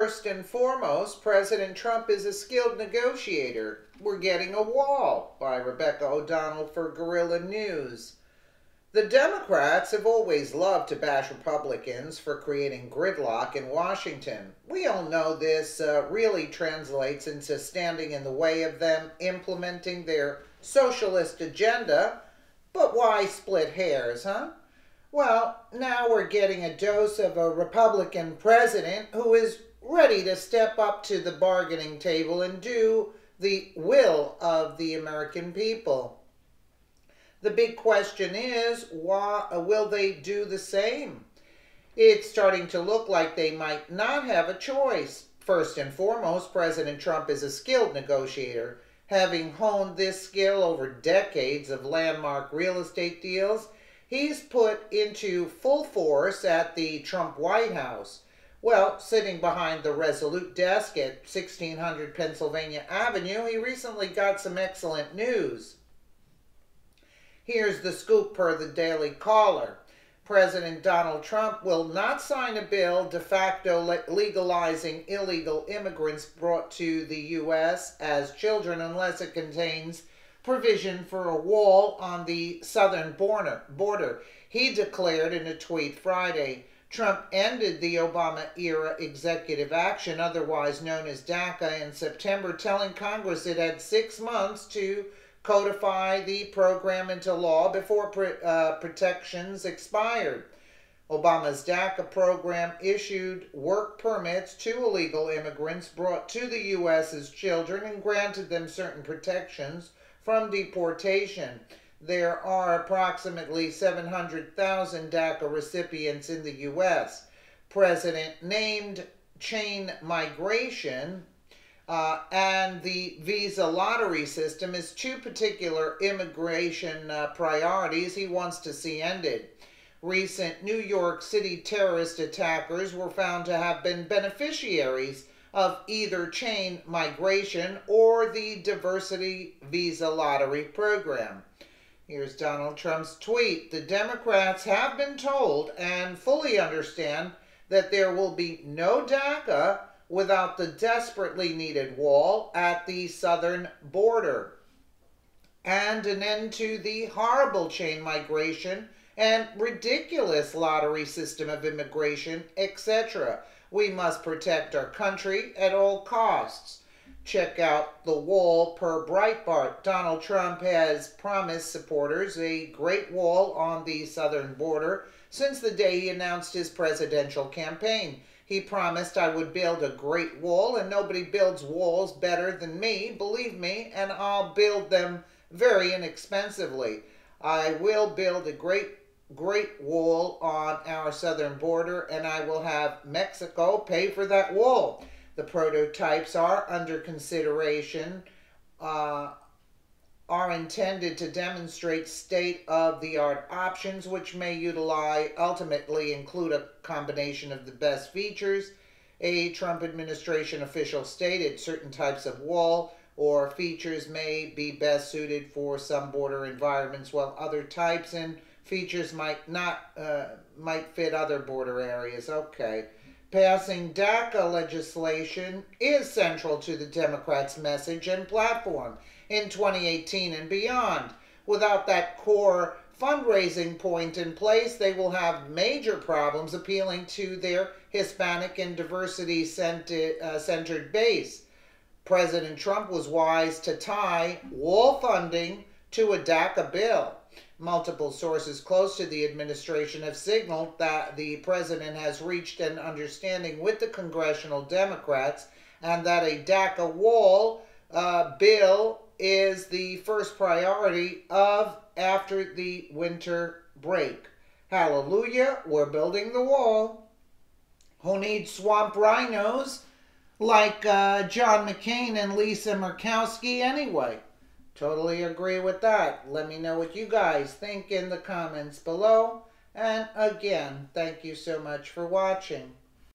First and foremost, President Trump is a skilled negotiator. We're getting a wall by Rebecca O'Donnell for Guerrilla News. The Democrats have always loved to bash Republicans for creating gridlock in Washington. We all know this uh, really translates into standing in the way of them implementing their socialist agenda. But why split hairs, huh? Well, now we're getting a dose of a Republican president who is ready to step up to the bargaining table and do the will of the American people. The big question is, why uh, will they do the same? It's starting to look like they might not have a choice. First and foremost, President Trump is a skilled negotiator. Having honed this skill over decades of landmark real estate deals, he's put into full force at the Trump White House. Well, sitting behind the Resolute desk at 1600 Pennsylvania Avenue, he recently got some excellent news. Here's the scoop per the Daily Caller. President Donald Trump will not sign a bill de facto legalizing illegal immigrants brought to the U.S. as children unless it contains provision for a wall on the southern border. border. He declared in a tweet Friday. Trump ended the Obama era executive action, otherwise known as DACA, in September, telling Congress it had six months to codify the program into law before uh, protections expired. Obama's DACA program issued work permits to illegal immigrants brought to the U.S. as children and granted them certain protections from deportation there are approximately 700,000 DACA recipients in the U.S. President named chain migration uh, and the visa lottery system as two particular immigration uh, priorities he wants to see ended. Recent New York City terrorist attackers were found to have been beneficiaries of either chain migration or the diversity visa lottery program. Here's Donald Trump's tweet. The Democrats have been told and fully understand that there will be no DACA without the desperately needed wall at the southern border and an end to the horrible chain migration and ridiculous lottery system of immigration, etc. We must protect our country at all costs. Check out The Wall per Breitbart. Donald Trump has promised supporters a great wall on the southern border since the day he announced his presidential campaign. He promised I would build a great wall, and nobody builds walls better than me, believe me, and I'll build them very inexpensively. I will build a great great wall on our southern border, and I will have Mexico pay for that wall. The prototypes are under consideration, uh, are intended to demonstrate state-of-the-art options which may utilize, ultimately include a combination of the best features. A Trump administration official stated certain types of wall or features may be best suited for some border environments while other types and features might not uh, might fit other border areas. Okay. Passing DACA legislation is central to the Democrats' message and platform in 2018 and beyond. Without that core fundraising point in place, they will have major problems appealing to their Hispanic and diversity uh, centered base. President Trump was wise to tie wall funding to a DACA bill. Multiple sources close to the administration have signaled that the president has reached an understanding with the congressional Democrats and that a DACA wall uh, bill is the first priority of after the winter break. Hallelujah, we're building the wall. Who needs swamp RINOs like uh, John McCain and Lisa Murkowski anyway? Totally agree with that. Let me know what you guys think in the comments below. And again, thank you so much for watching.